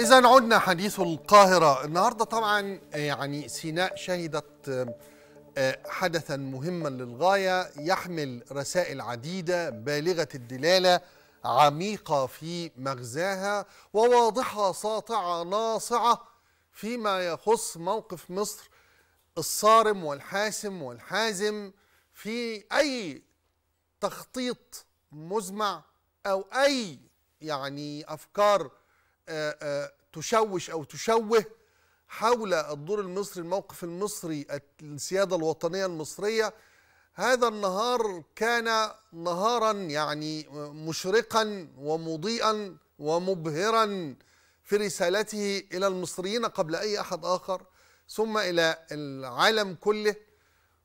إذا عدنا حديث القاهرة. النهاردة طبعا يعني سيناء شهدت حدثا مهما للغاية. يحمل رسائل عديدة بالغة الدلالة عميقة في مغزاها وواضحة ساطعة ناصعة فيما يخص موقف مصر الصارم والحاسم والحازم في أي تخطيط مزمع أو أي يعني أفكار تشوش أو تشوه حول الدور المصري الموقف المصري السيادة الوطنية المصرية. هذا النهار كان نهارا يعني مشرقا ومضيئا ومبهرا في رسالته إلى المصريين قبل أي أحد آخر ثم إلى العالم كله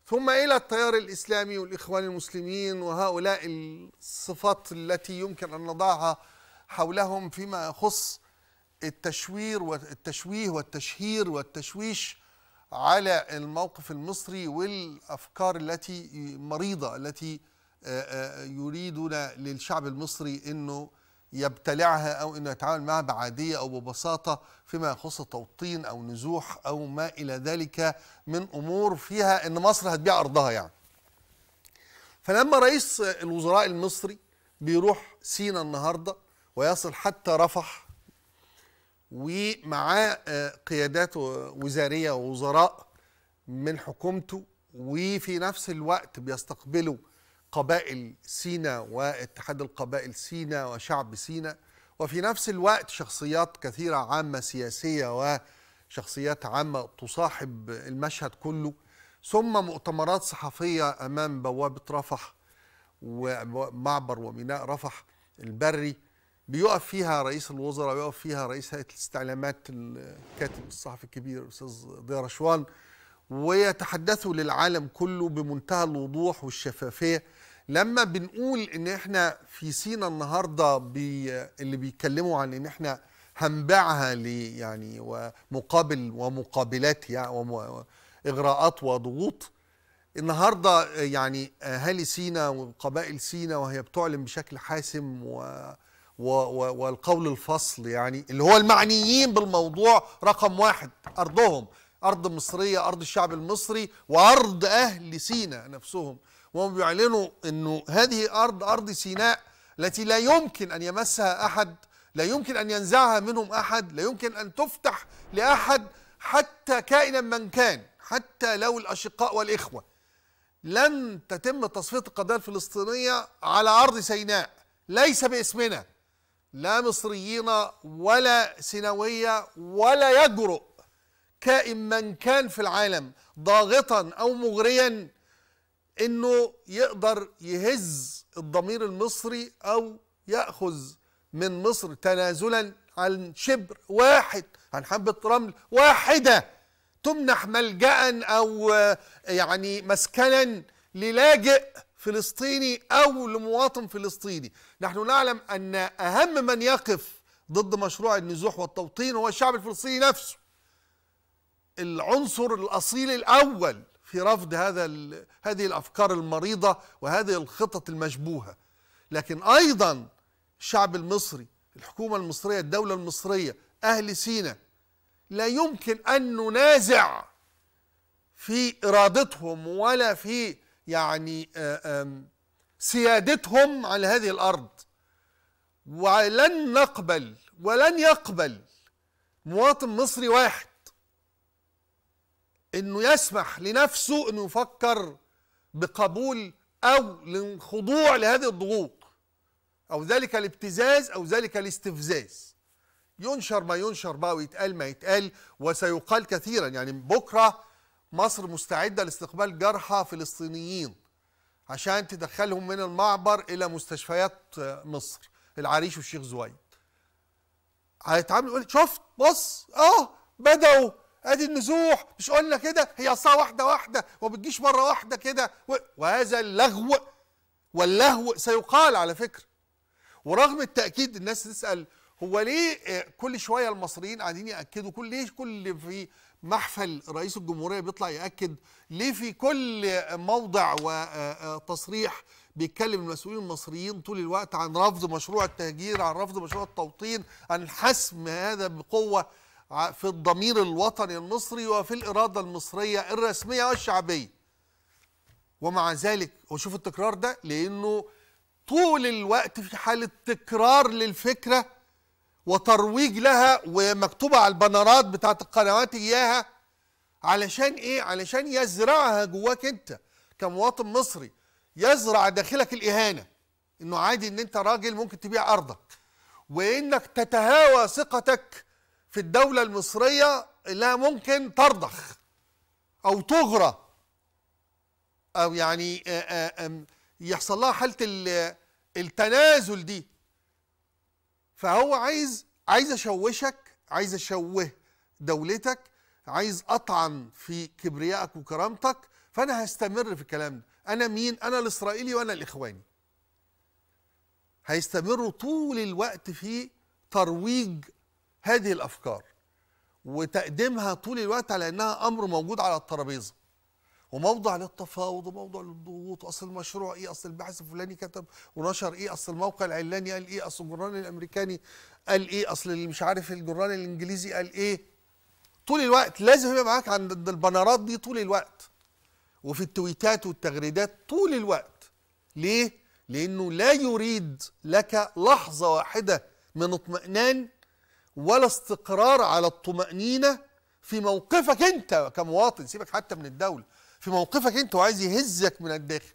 ثم إلى التيار الإسلامي والإخوان المسلمين وهؤلاء الصفات التي يمكن أن نضعها حولهم فيما يخص التشوير والتشويه والتشهير والتشويش على الموقف المصري والأفكار التي مريضة التي يريدون للشعب المصري إنه يبتلعها أو إنه يتعامل معها بعادية أو ببساطة فيما يخص توطين أو نزوح أو ما إلى ذلك من أمور فيها إن مصر هتبيع أرضها يعني. فلما رئيس الوزراء المصري بيروح سينا النهارده ويصل حتى رفح ومعاه قيادات وزارية ووزراء من حكومته وفي نفس الوقت بيستقبلوا قبائل سينا واتحاد القبائل سينا وشعب سينا. وفي نفس الوقت شخصيات كثيرة عامة سياسية وشخصيات عامة تصاحب المشهد كله. ثم مؤتمرات صحفية أمام بوابه رفح ومعبر وميناء رفح البري. بيقف فيها رئيس الوزراء ويقف فيها رئيس هيئة الاستعلامات الكاتب الصحفي الكبير الأستاذ ضياء رشوان ويتحدثوا للعالم كله بمنتهى الوضوح والشفافية. لما بنقول إن إحنا في سينا النهارده بي اللي بيتكلموا عن إن إحنا هنبيعها ل يعني ومقابل ومقابلات يعني واغراءات وضغوط النهارده يعني أهالي سينا وقبائل سينا وهي بتعلن بشكل حاسم و والقول الفصل يعني اللي هو المعنيين بالموضوع رقم واحد أرضهم أرض مصرية أرض الشعب المصري وأرض أهل سيناء نفسهم. وهم بيعلنوا أنه هذه أرض أرض سيناء التي لا يمكن أن يمسها أحد لا يمكن أن ينزعها منهم أحد لا يمكن أن تفتح لأحد حتى كائنا من كان حتى لو الأشقاء والإخوة. لن تتم تصفية القضية الفلسطينية على أرض سيناء ليس باسمنا. لا مصريين ولا سيناوية ولا يجرؤ. كائن من كان في العالم ضاغطا أو مغريا إنه يقدر يهز الضمير المصري أو يأخذ من مصر تنازلا عن شبر واحد عن حبة رمل واحدة تمنح ملجا أو يعني مسكنا للاجئ. فلسطيني أو لمواطن فلسطيني. نحن نعلم أن أهم من يقف ضد مشروع النزوح والتوطين هو الشعب الفلسطيني نفسه. العنصر الأصيل الأول في رفض هذا هذه الأفكار المريضة وهذه الخطط المشبوهة. لكن أيضا الشعب المصري الحكومة المصرية الدولة المصرية أهل سينا لا يمكن أن ننازع في إرادتهم ولا في يعني سيادتهم على هذه الأرض. ولن نقبل ولن يقبل مواطن مصري واحد إنه يسمح لنفسه إنه يفكر بقبول أو للخضوع لهذه الضغوط أو ذلك الابتزاز أو ذلك الاستفزاز. ينشر ما ينشر بقى ويتقال ما يتقال وسيقال كثيرا. يعني بكرة مصر مستعدة لاستقبال جرحى فلسطينيين عشان تدخلهم من المعبر إلى مستشفيات مصر العريش والشيخ زويد. هيتعاملوا يقول شفت؟ بص آه بدأوا. آدي النزوح. مش قلنا كده؟ هي اصلها واحدة واحدة وما بتجيش مرة واحدة كده. وهذا اللغو واللهو سيقال على فكرة. ورغم التأكيد الناس تسأل هو ليه كل شوية المصريين قاعدين يأكدوا كل ليه كل في محفل رئيس الجمهورية بيطلع يأكد؟ ليه في كل موضع وتصريح بيتكلم المسؤولين المصريين طول الوقت عن رفض مشروع التهجير عن رفض مشروع التوطين عن حسم هذا بقوة في الضمير الوطني المصري وفي الإرادة المصرية الرسمية والشعبية. ومع ذلك وشوف التكرار ده لأنه طول الوقت في حالة تكرار للفكرة وترويج لها ومكتوبة على البنرات بتاعت القنوات إياها علشان إيه؟ علشان يزرعها جواك أنت كمواطن مصري. يزرع داخلك الإهانة. إنه عادي إن أنت راجل ممكن تبيع أرضك. وإنك تتهاوى ثقتك في الدولة المصرية لا ممكن ترضخ أو تغرى أو يعني يحصل لها حالة التنازل دي. فهو عايز عايز أشوشك عايز أشوه دولتك عايز أطعن في كبريائك وكرامتك فأنا هستمر في الكلام ده. أنا مين؟ أنا الإسرائيلي وأنا الإخواني. هيستمروا طول الوقت في ترويج هذه الأفكار وتقديمها طول الوقت على إنها أمر موجود على الترابيزة. وموضع للتفاوض وموضع للضغوط. أصل المشروع إيه؟ أصل الباحث الفلاني كتب ونشر إيه؟ أصل الموقع العلاني قال إيه؟ أصل الجران الأمريكاني قال إيه؟ أصل اللي مش عارف الجران الإنجليزي قال إيه؟ طول الوقت لازم يبقى معاك عند البنرات دي طول الوقت. وفي التويتات والتغريدات طول الوقت. ليه؟ لأنه لا يريد لك لحظة واحدة من اطمئنان ولا استقرار على الطمأنينة في موقفك أنت كمواطن. سيبك حتى من الدولة. في موقفك انت وعايز يهزك من الداخل.